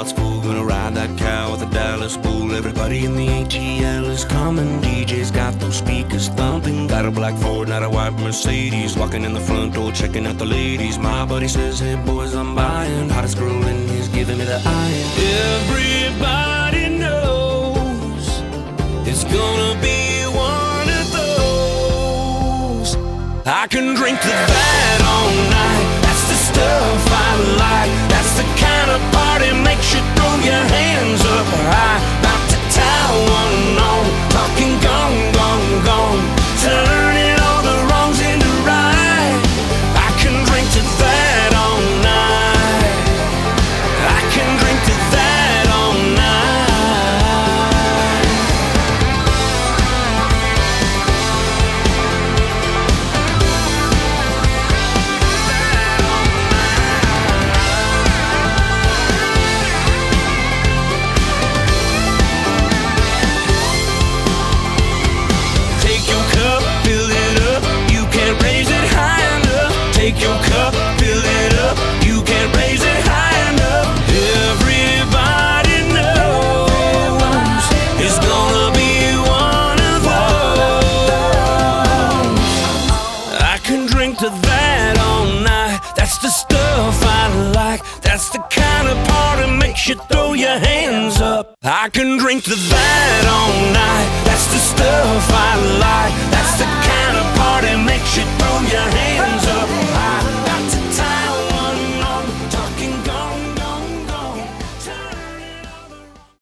Knott's fool, gonna ride that cow with a Dallas bull. Everybody in the ATL is coming. DJ's got those speakers thumping. Got a black Ford, not a white Mercedes. Walking in the front door, checking out the ladies. My buddy says, Hey boys, I'm buying. Hottest girl in he's giving me the iron. Everybody knows it's gonna be one of those. I can drink the that all night. All night. That's the stuff I like. That's the kind of party makes you throw your hands up. I can drink to that all night. That's the stuff I like.